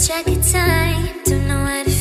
such a time. Don't know how to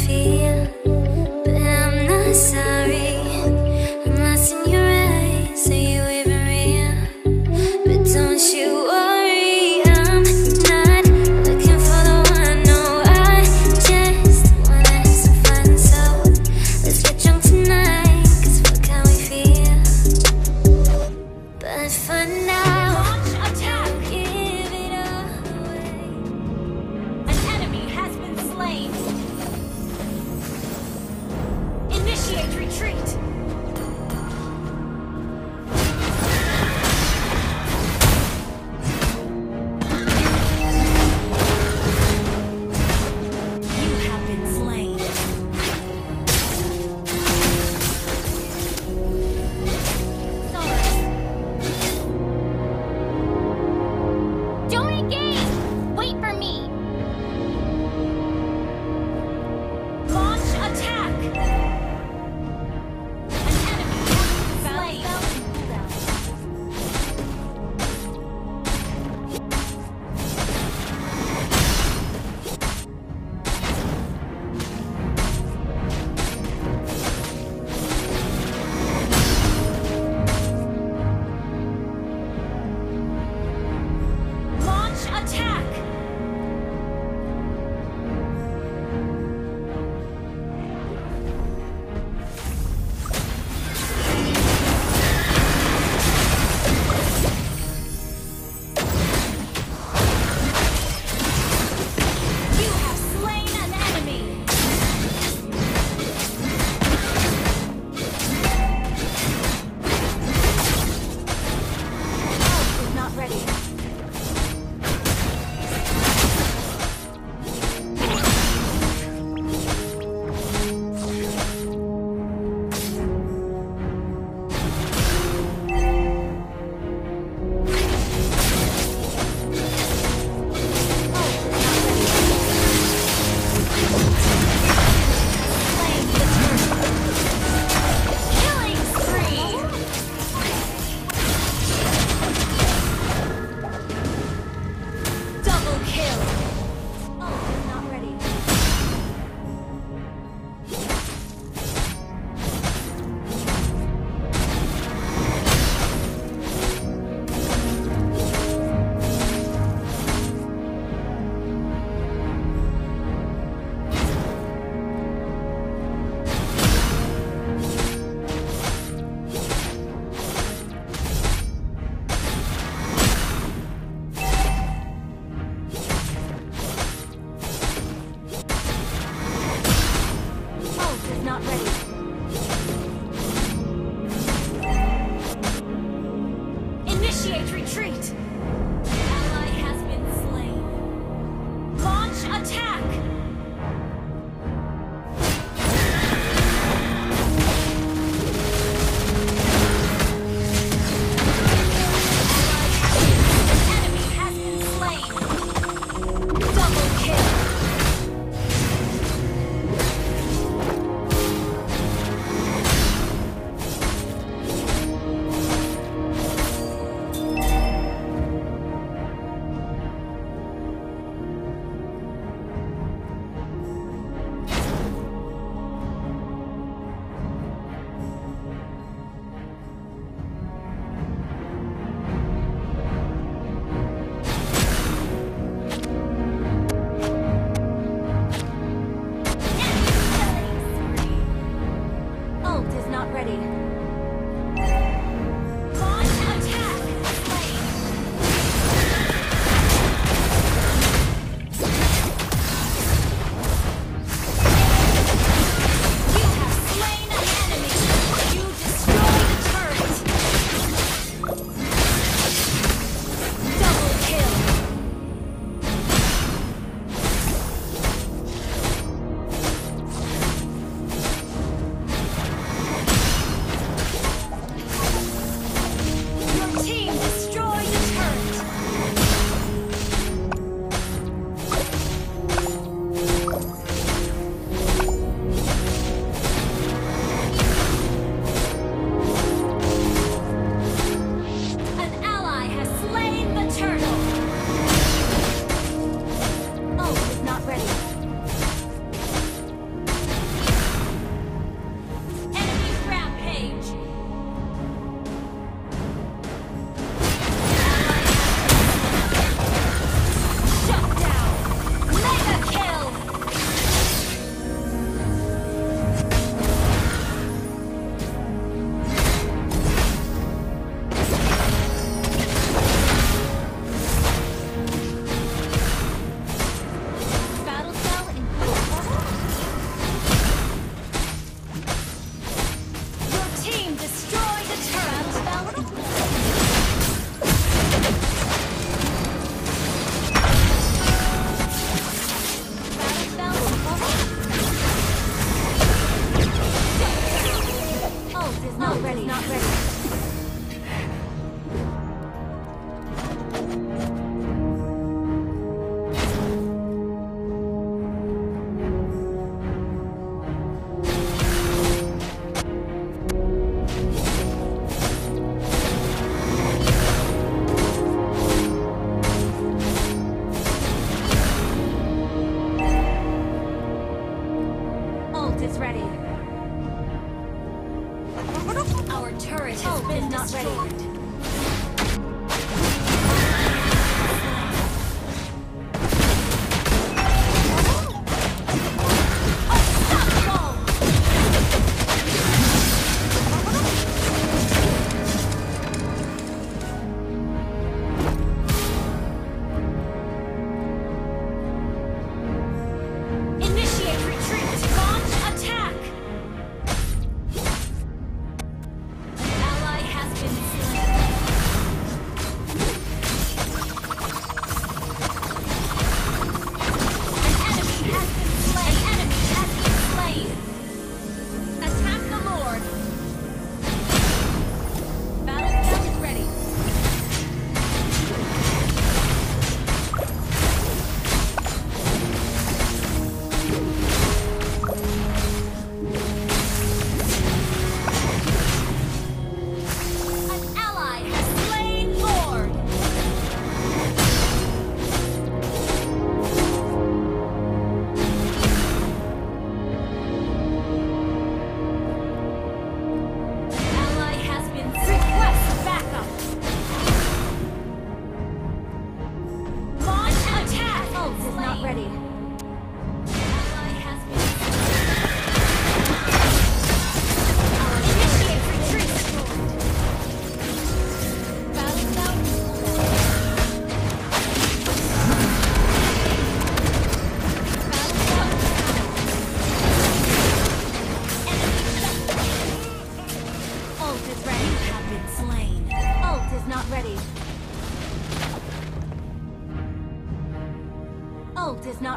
Initiate retreat!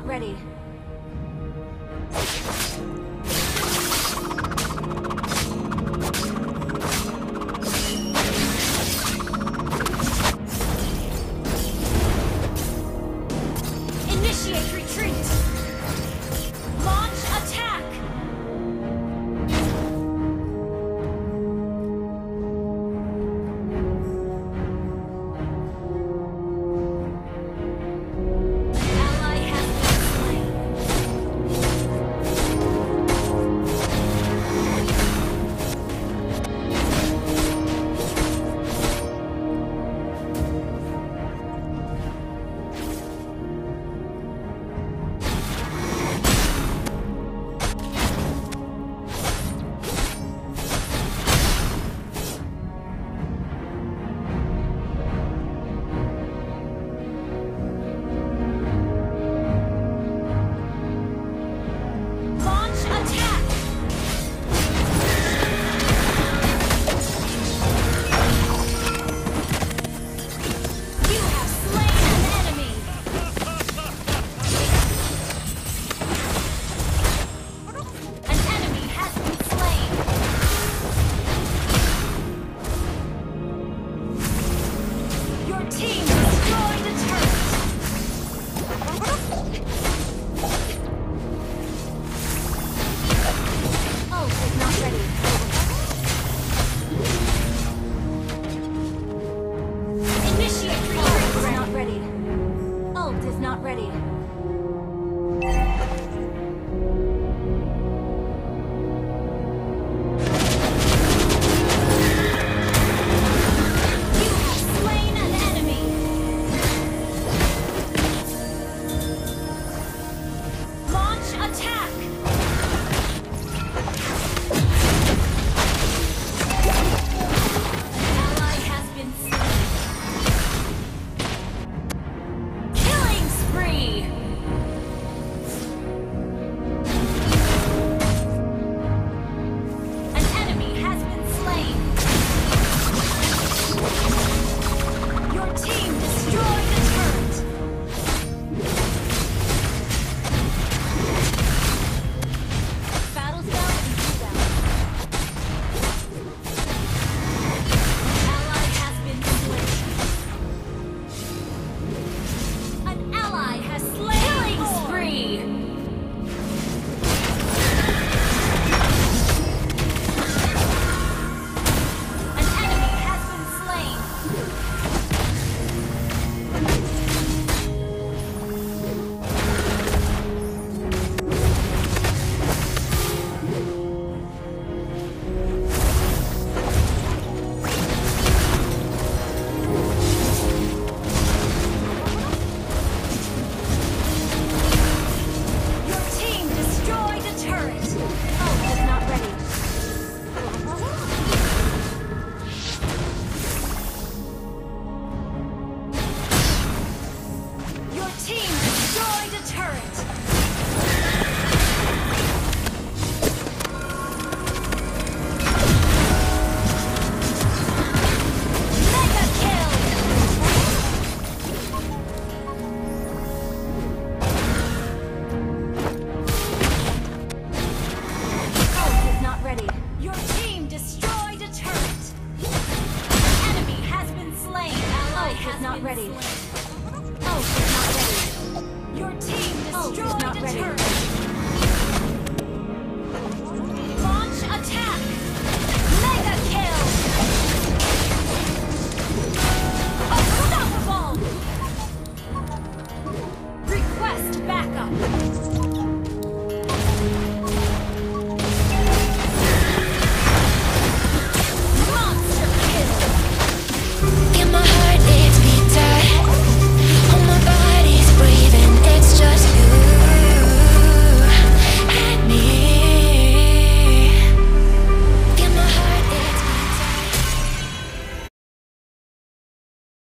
Not ready. Team team destroyed a turret. Mega kill. Ult is not ready. Your team destroyed a turret. Enemy has been slain. Ally has not ready.